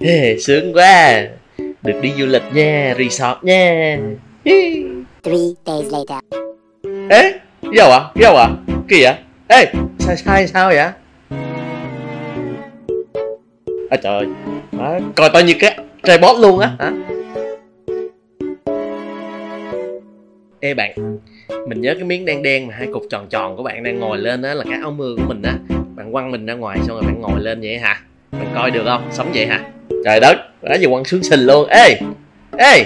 Ê, sướng quá. Được đi du lịch nha resort nha. Three days later. ê đâu à? Đâu à? Kỳ vậy? Ê sai sai sao vậy? À trời. Má, coi tao như cái trai bót luôn á hả? Ê bạn mình nhớ cái miếng đen đen mà hai cục tròn tròn của bạn đang ngồi lên đó là cái áo mưa của mình á. Bạn quăng mình ra ngoài xong rồi bạn ngồi lên vậy hả? Bạn coi được không? Sống vậy hả trời đất nói gì quăng xuống sình luôn. Ê ê.